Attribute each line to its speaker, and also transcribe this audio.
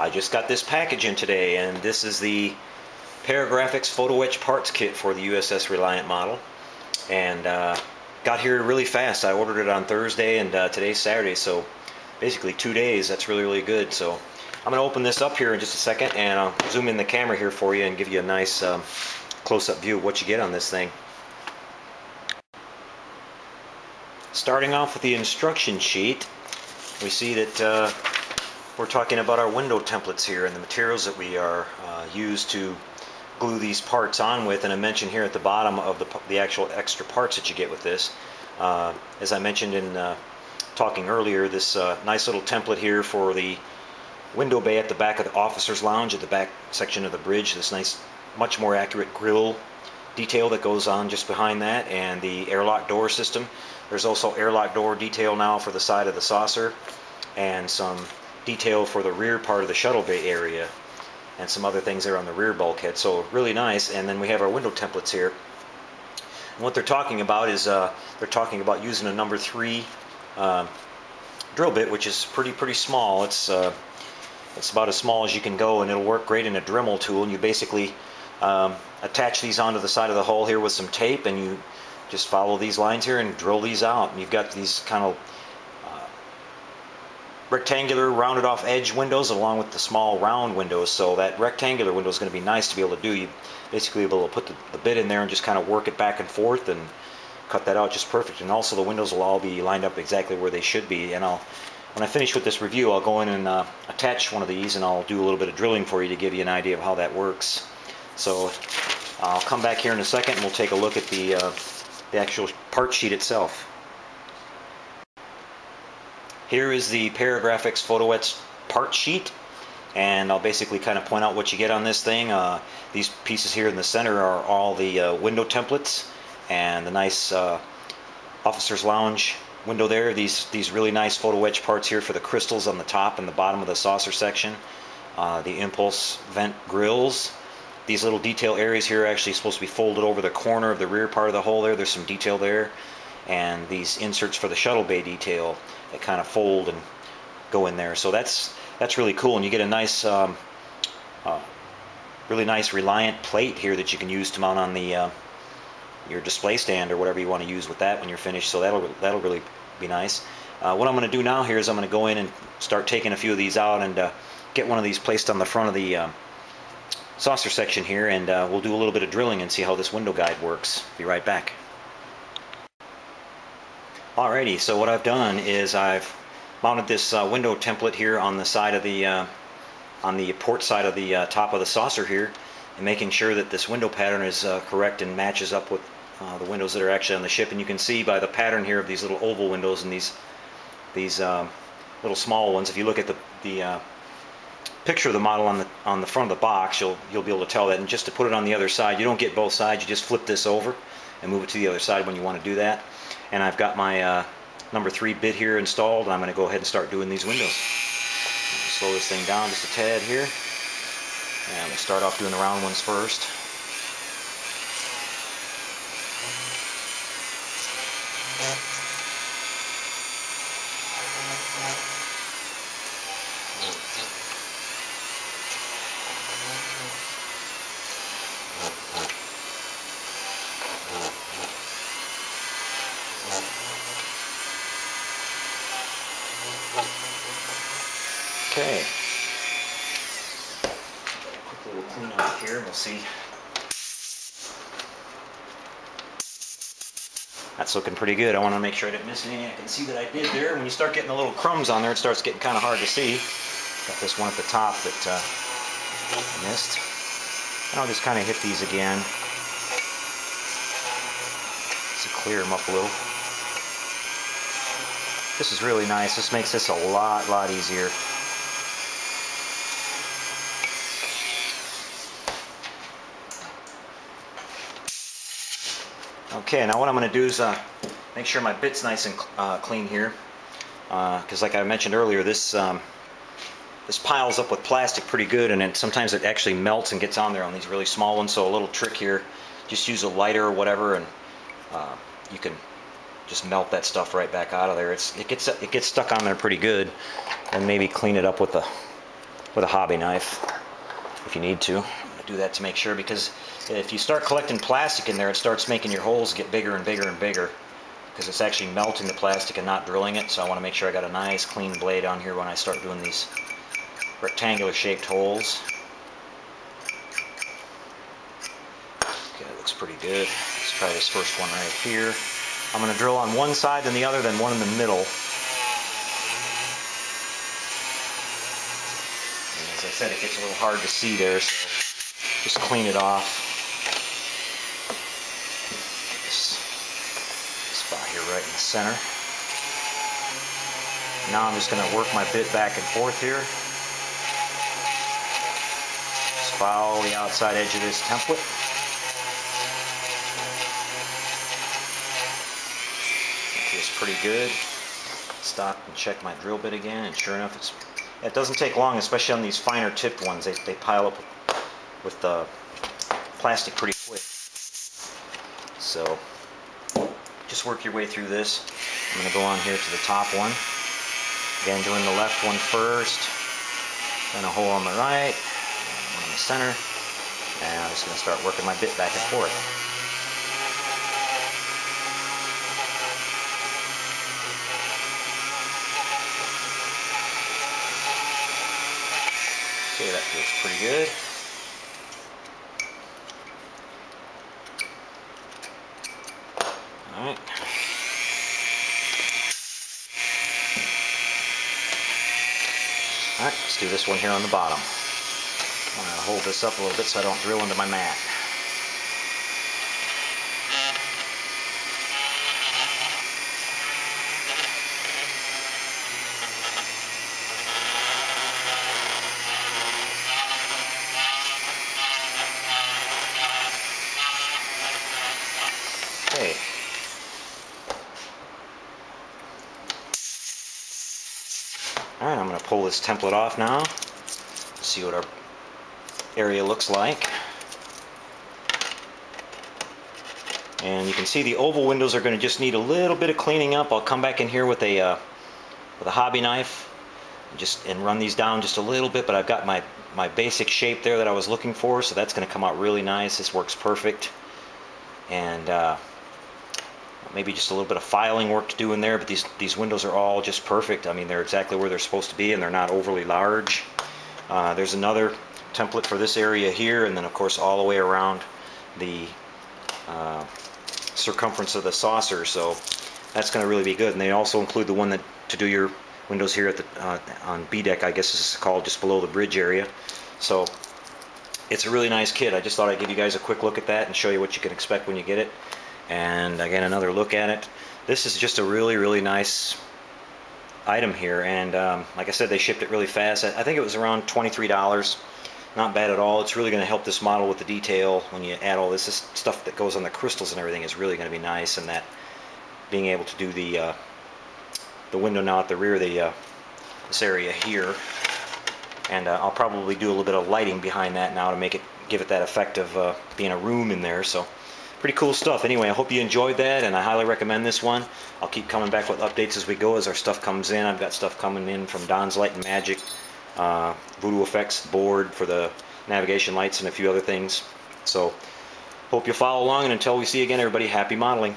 Speaker 1: I just got this package in today and this is the Paragrafix Photo Etch Parts Kit for the USS Reliant model and uh, got here really fast. I ordered it on Thursday and uh, today's Saturday so basically two days. That's really really good. So I'm going to open this up here in just a second and I'll zoom in the camera here for you and give you a nice um, close-up view of what you get on this thing. Starting off with the instruction sheet we see that uh, we're talking about our window templates here and the materials that we are uh, used to glue these parts on with. And I mentioned here at the bottom of the, the actual extra parts that you get with this. Uh, as I mentioned in uh, talking earlier this uh, nice little template here for the window bay at the back of the officers lounge at the back section of the bridge. This nice much more accurate grill detail that goes on just behind that and the airlock door system. There's also airlock door detail now for the side of the saucer and some detail for the rear part of the shuttle bay area and some other things there on the rear bulkhead. So really nice. And then we have our window templates here. And what they're talking about is uh, they're talking about using a number three uh, drill bit, which is pretty pretty small. It's uh, it's about as small as you can go, and it'll work great in a Dremel tool. And you basically um, attach these onto the side of the hull here with some tape, and you just follow these lines here and drill these out. And you've got these kind of rectangular rounded off edge windows along with the small round windows. So that rectangular window is going to be nice to be able to do. You basically be able to put the, the bit in there and just kind of work it back and forth and cut that out just perfect. And also the windows will all be lined up exactly where they should be. And I'll when I finish with this review I'll go in and uh, attach one of these and I'll do a little bit of drilling for you to give you an idea of how that works. So I'll come back here in a second and we'll take a look at the uh, the actual part sheet itself here is the Paragrafix Photo Etch part sheet and I'll basically kind of point out what you get on this thing. Uh, these pieces here in the center are all the uh, window templates and the nice uh, officer's lounge window there. These these really nice photo etch parts here for the crystals on the top and the bottom of the saucer section. Uh, the impulse vent grills. These little detail areas here are actually supposed to be folded over the corner of the rear part of the hull there. There's some detail there. And these inserts for the shuttle bay detail that kind of fold and go in there. So that's that's really cool, and you get a nice, um, uh, really nice Reliant plate here that you can use to mount on the uh, your display stand or whatever you want to use with that when you're finished. So that'll that'll really be nice. Uh, what I'm going to do now here is I'm going to go in and start taking a few of these out and uh, get one of these placed on the front of the um, saucer section here, and uh, we'll do a little bit of drilling and see how this window guide works. Be right back. Alrighty, so what I've done is I've mounted this uh, window template here on the side of the uh, on the port side of the uh, top of the saucer here and making sure that this window pattern is uh, correct and matches up with uh, the windows that are actually on the ship. And you can see by the pattern here of these little oval windows and these these um, little small ones if you look at the, the uh, picture of the model on the on the front of the box you'll you'll be able to tell that. And just to put it on the other side you don't get both sides you just flip this over and move it to the other side when you want to do that and I've got my uh, number three bit here installed. I'm going to go ahead and start doing these windows. Slow this thing down just a tad here. And we'll start off doing the round ones first. Okay. Quick little clean up here, we'll see. That's looking pretty good. I want to make sure I didn't miss anything. I can see that I did there. When you start getting the little crumbs on there, it starts getting kind of hard to see. Got this one at the top that uh, I missed. And I'll just kind of hit these again to clear them up a little. This is really nice. This makes this a lot, lot easier. Okay, now what I'm going to do is uh, make sure my bit's nice and uh, clean here. Because uh, like I mentioned earlier, this um, this piles up with plastic pretty good and then sometimes it actually melts and gets on there on these really small ones. So a little trick here, just use a lighter or whatever and uh, you can just melt that stuff right back out of there. It's, it, gets, it gets stuck on there pretty good and maybe clean it up with a with a hobby knife if you need to. Do that to make sure because if you start collecting plastic in there, it starts making your holes get bigger and bigger and bigger because it's actually melting the plastic and not drilling it. So I want to make sure I got a nice clean blade on here when I start doing these rectangular shaped holes. Okay, that looks pretty good. Let's try this first one right here. I'm going to drill on one side then the other, then one in the middle. as I said, it gets a little hard to see there, so just clean it off. This spot here right in the center. Now I'm just going to work my bit back and forth here. Just follow the outside edge of this template. Feels pretty good. Stop and check my drill bit again, and sure enough, it's it doesn't take long, especially on these finer tipped ones. They, they pile up with the plastic pretty quick. So just work your way through this. I'm going to go on here to the top one. Again, doing the left one first, then a hole on the right, one in the center, and I'm just going to start working my bit back and forth. Okay, that feels pretty good. Alright. Alright, let's do this one here on the bottom. I'm going to hold this up a little bit so I don't drill into my mat. Alright, I'm going to pull this template off now. See what our area looks like. And you can see the oval windows are going to just need a little bit of cleaning up. I'll come back in here with a uh, with a hobby knife and just and run these down just a little bit, but I've got my my basic shape there that I was looking for, so that's going to come out really nice. This works perfect. And uh, maybe just a little bit of filing work to do in there, but these, these windows are all just perfect. I mean, they're exactly where they're supposed to be, and they're not overly large. Uh, there's another template for this area here, and then of course all the way around the uh, circumference of the saucer, so that's going to really be good. And they also include the one that to do your windows here at the uh, on B deck, I guess this is called, just below the bridge area. So it's a really nice kit. I just thought I'd give you guys a quick look at that and show you what you can expect when you get it and again another look at it. This is just a really really nice item here and um, like I said they shipped it really fast. I think it was around $23 not bad at all. It's really going to help this model with the detail when you add all this, this stuff that goes on the crystals and everything is really going to be nice and that being able to do the uh, the window now at the rear of the uh, this area here. And uh, I'll probably do a little bit of lighting behind that now to make it give it that effect of uh, being a room in there. So pretty cool stuff. Anyway, I hope you enjoyed that, and I highly recommend this one. I'll keep coming back with updates as we go, as our stuff comes in. I've got stuff coming in from Don's Light and Magic, uh, Voodoo Effects board for the navigation lights, and a few other things. So, hope you follow along, and until we see you again, everybody, happy modeling.